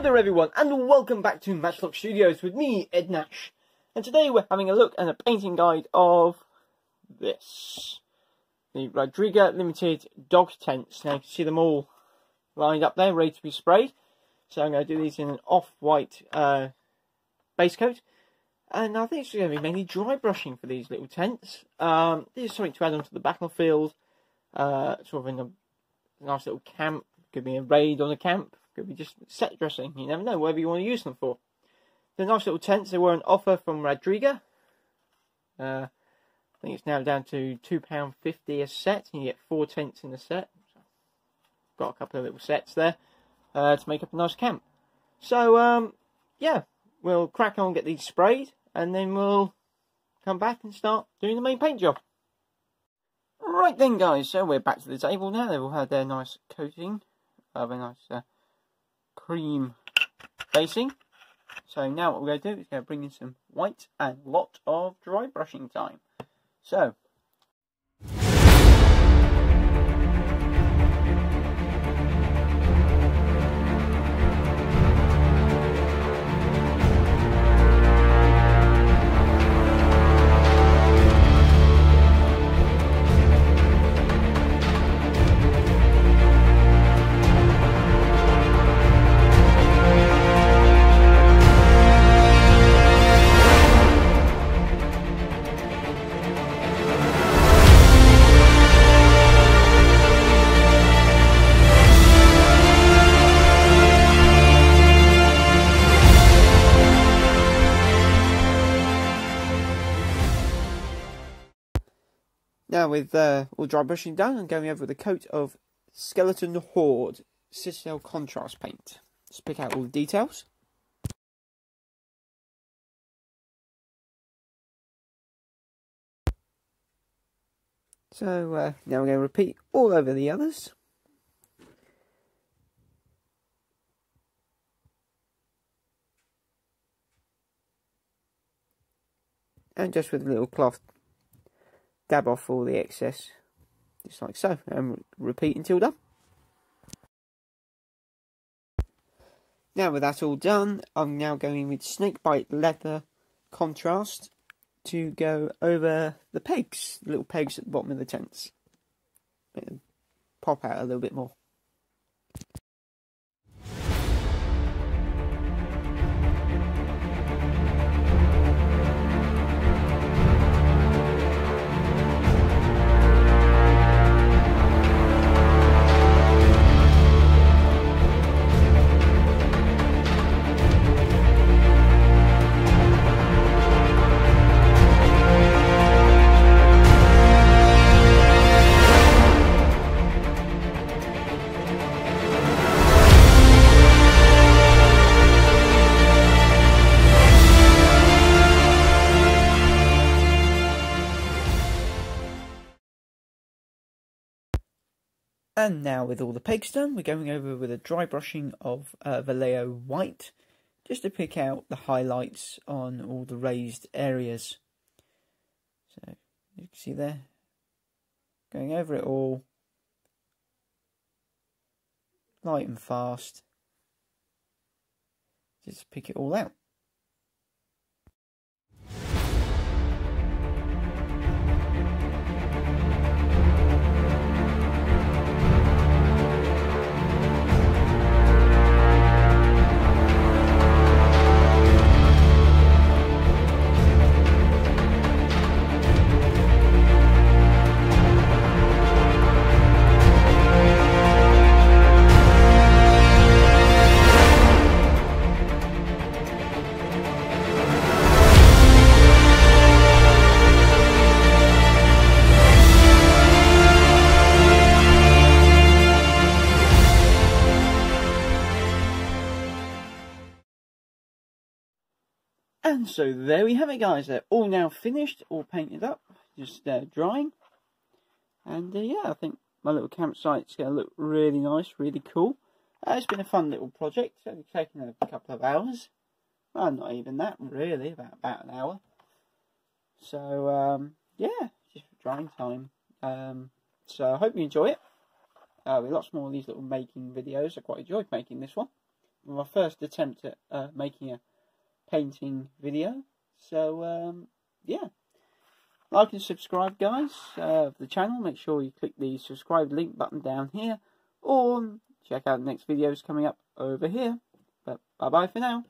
Hello there everyone and welcome back to Matchlock Studios with me, Ed Nash. And today we're having a look and a painting guide of this. The Renedra Limited dog tents. Now you can see them all lined up there, ready to be sprayed. So I'm going to do these in an off-white uh, base coat. And I think it's going to be mainly dry brushing for these little tents. Um, this is something to add onto the battlefield. Uh, sort of in a nice little camp. Could be a raid on a camp. Could be just set dressing. You never know, whatever you want to use them for. The nice little tents. They were an offer from Renedra. Uh, I think it's now down to £2.50 a set. And you get four tents in the set. Got a couple of little sets there uh, to make up a nice camp. So, um, yeah, we'll crack on, and get these sprayed, and then we'll come back and start doing the main paint job. Right then, guys, so we're back to the table now. They've all had their nice coating of a nice uh, cream facing. So now what we're going to do is going to bring in some white and lot of dry brushing time. So, Now with uh, all dry brushing done, I'm going over with a coat of Skeleton Horde Citadel Contrast Paint. Just pick out all the details. So uh, now we're going to repeat all over the others. And just with a little cloth dab off all the excess, just like so, and repeat until done. Now with that all done, I'm now going with Snakebite Leather Contrast to go over the pegs, the little pegs at the bottom of the tents. Pop out a little bit more. And now with all the pegs done, we're going over with a dry brushing of uh, Vallejo White, just to pick out the highlights on all the raised areas. So, you can see there, going over it all, light and fast, just pick it all out. And so there we have it guys, they're all now finished, all painted up, just uh, drying. And uh, yeah, I think my little campsite's going to look really nice, really cool. Uh, it's been a fun little project, it's only taken a couple of hours. Well, not even that really, about, about an hour. So um, yeah, just drying time. Um, so I hope you enjoy it. Uh, with lots more of these little making videos, I quite enjoyed making this one. my first attempt at uh, making a painting video. So, um, yeah. Like and subscribe, guys, uh, the channel. Make sure you click the subscribe link button down here. Or check out the next videos coming up over here. But bye-bye for now.